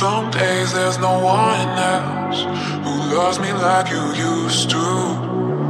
Some days there's no one else who loves me like you used to.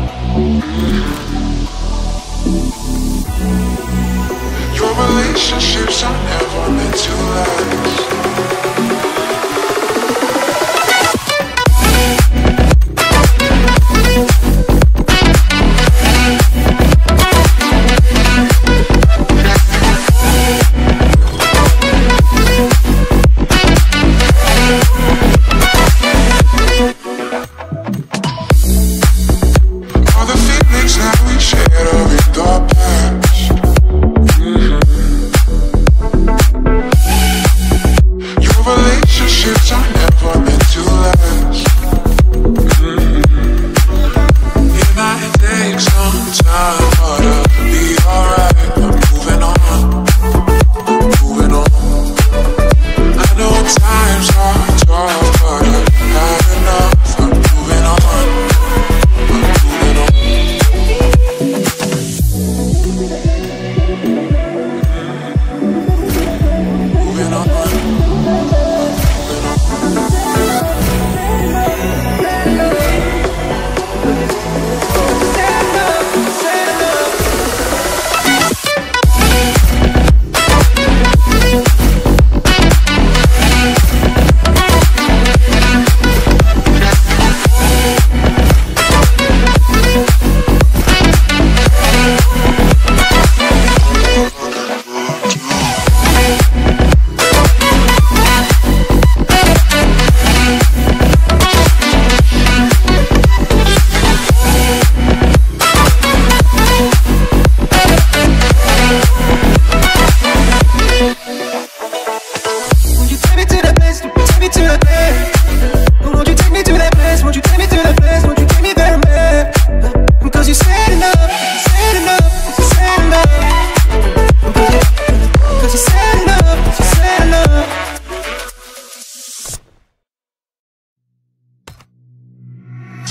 Relationships are never meant to last. Relationships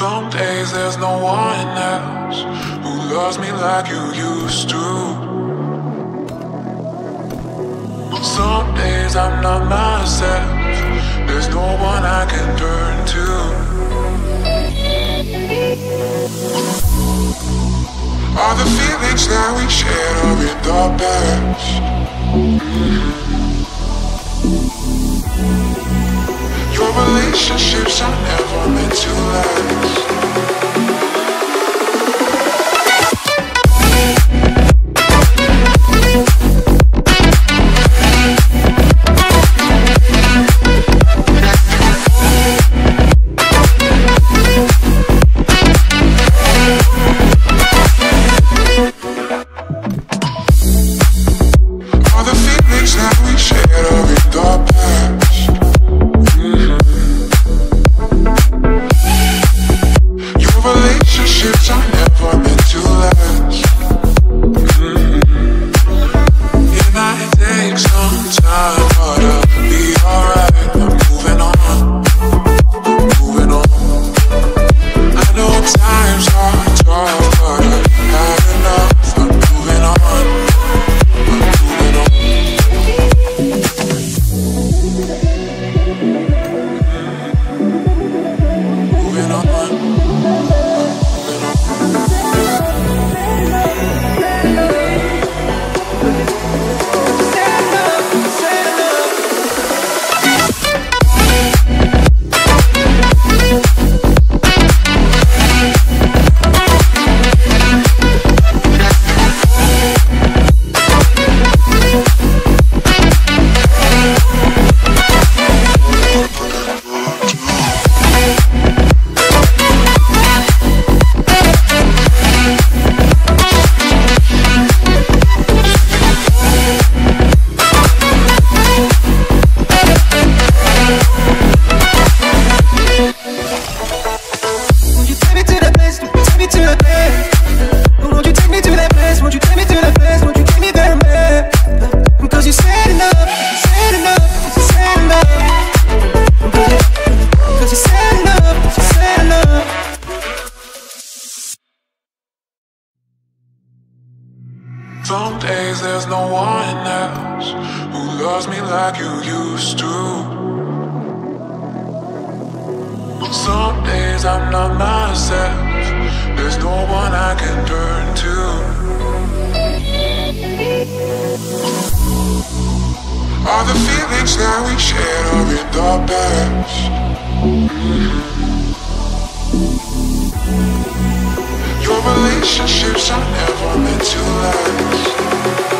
Some days there's no one else who loves me like you used to. Some days I'm not myself. There's no one I can turn. All the feelings that we shared are in the past. Your relationships are never meant to last. Cause there's no one else who loves me like you used to. Some days I'm not myself. There's no one I can turn to. All the feelings that we shared are in the past. Your relationships are never meant to last. Thank you.